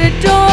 it don't